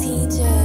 teacher.